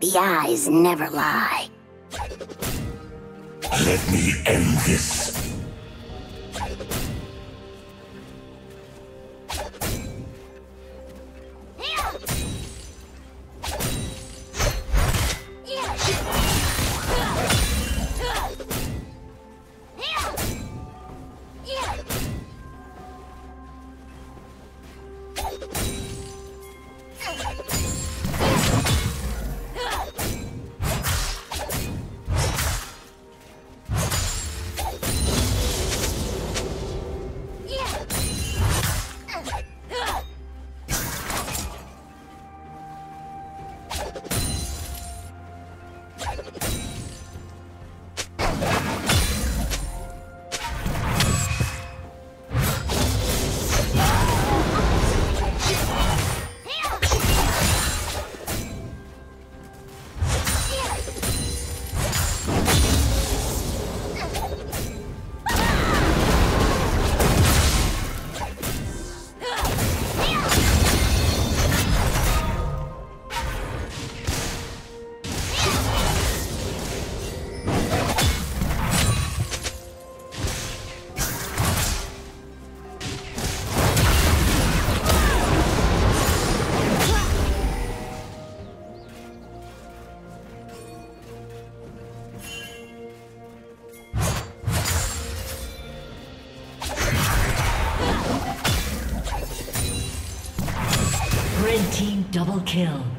The eyes never lie. Let me end this. Kill.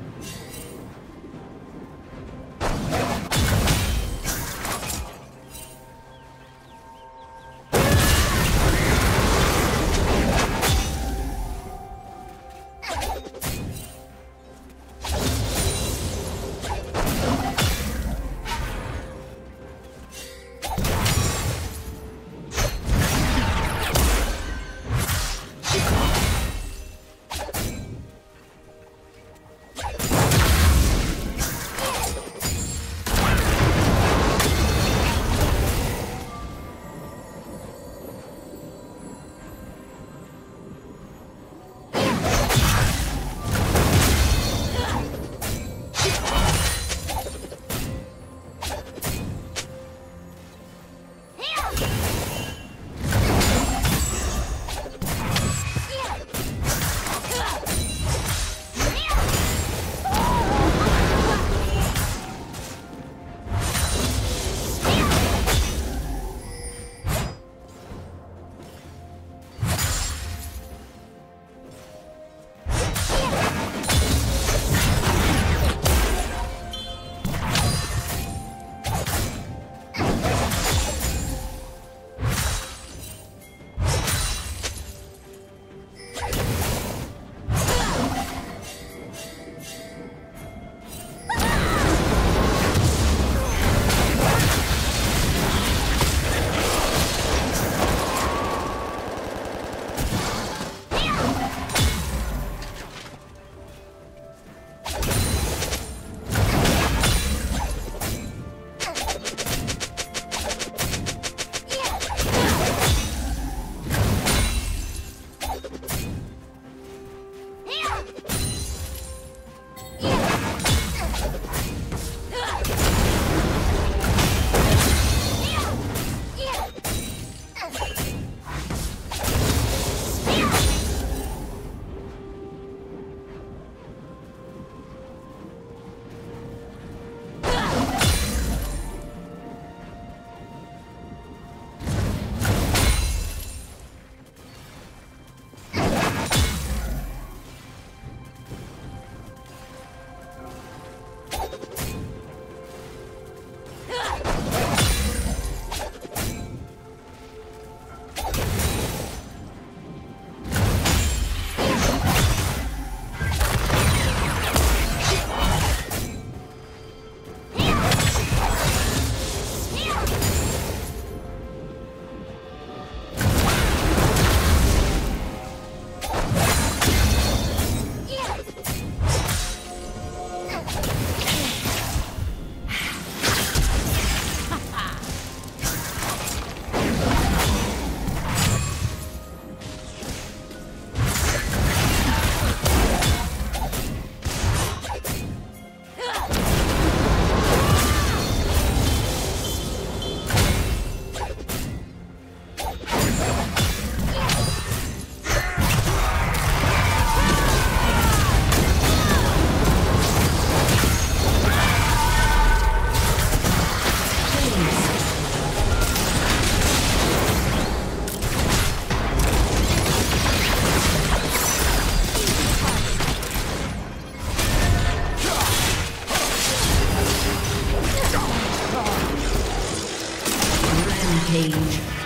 Rampage.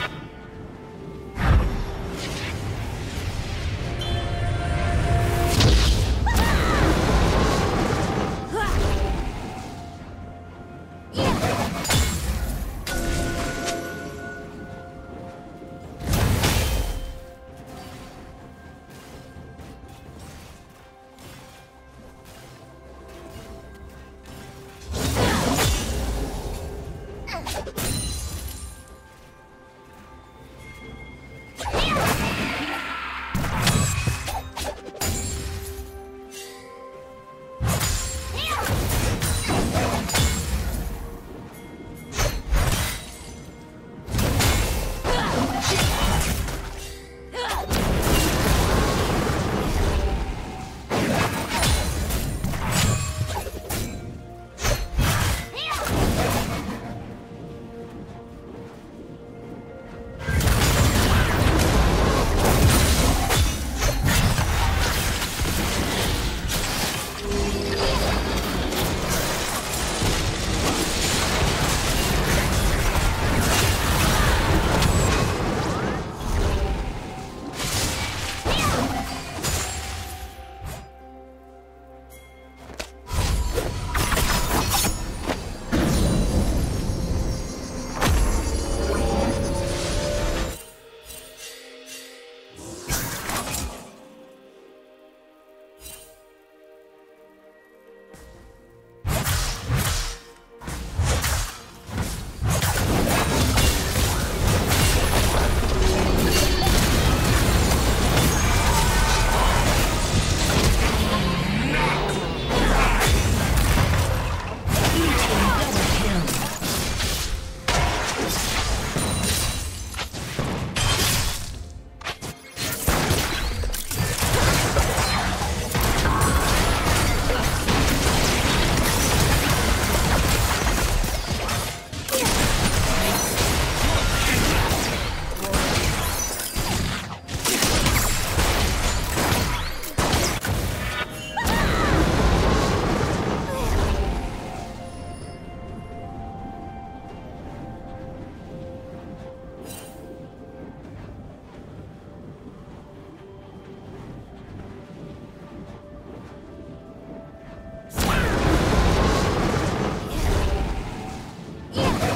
Yeah.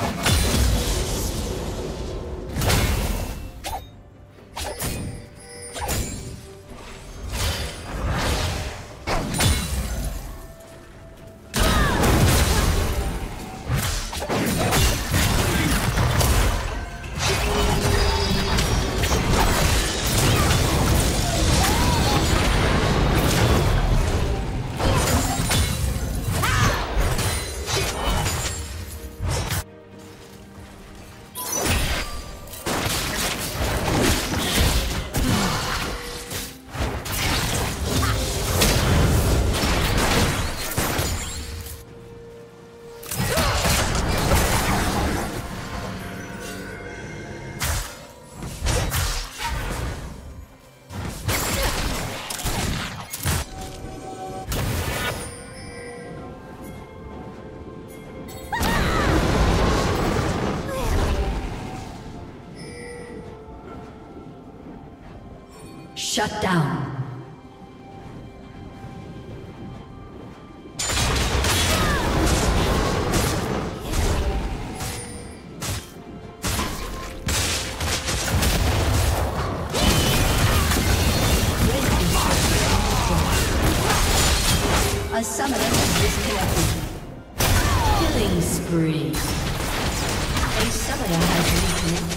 Shut down. A summoner. Killing spree. A summoner has reconnected.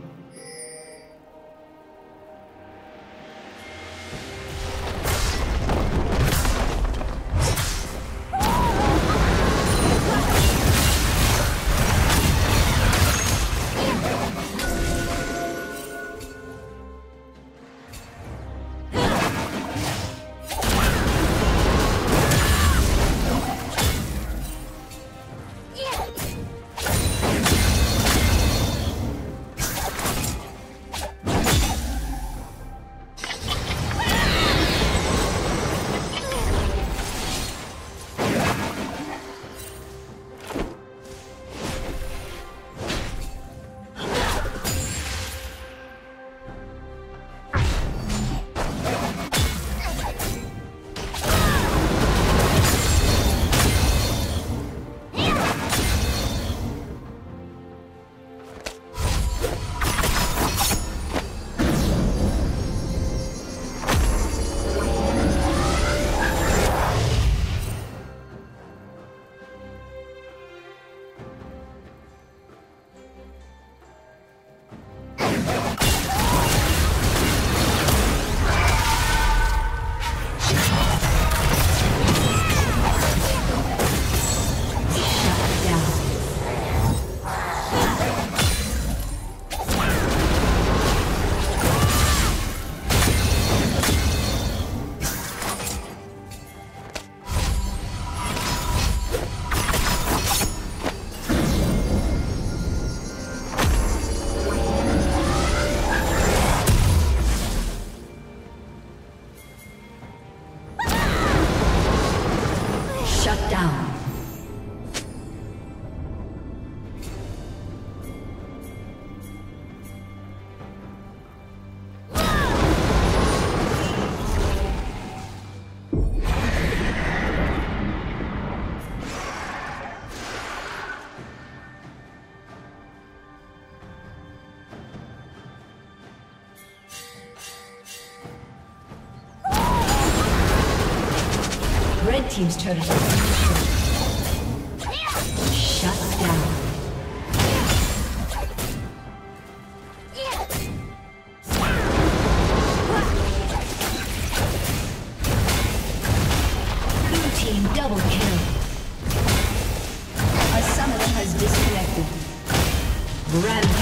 Team's turret Rampage.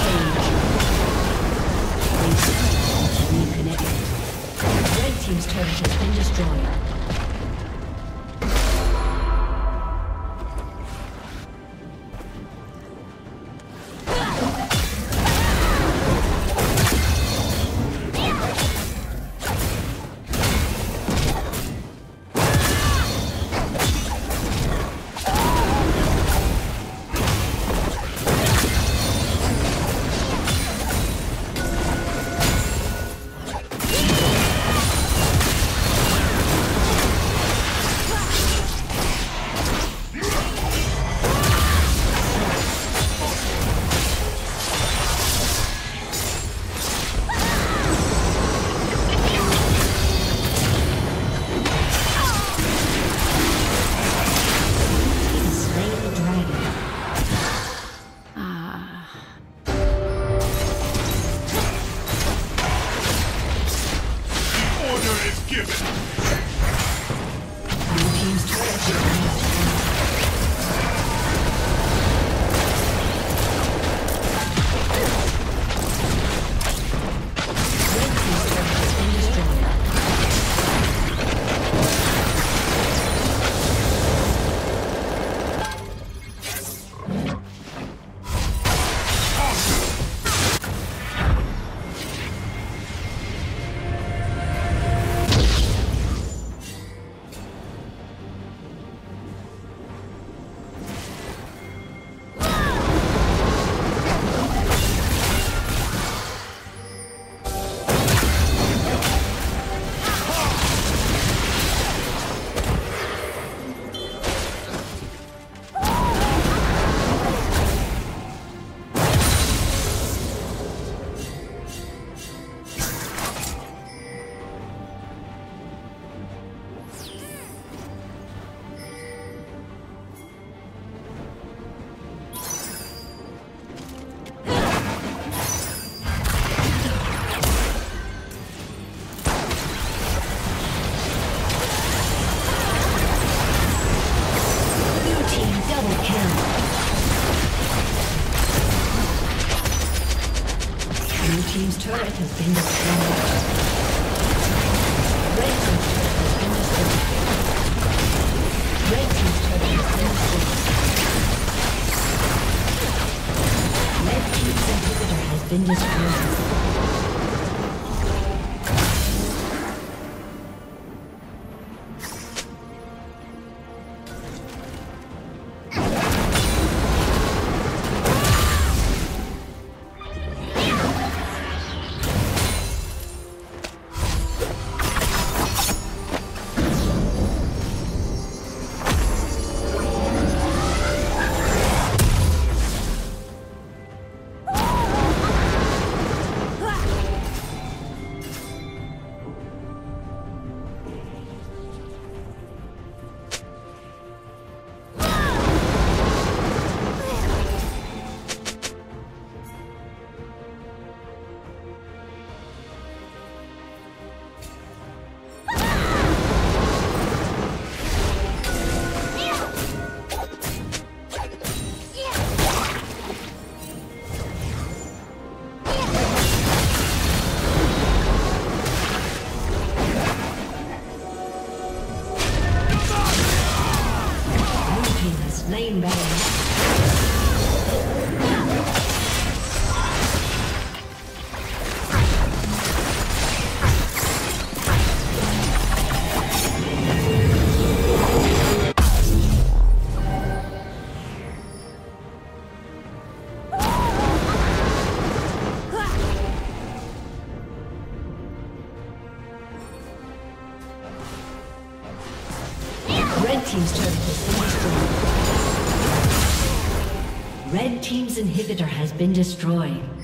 Been destroyed.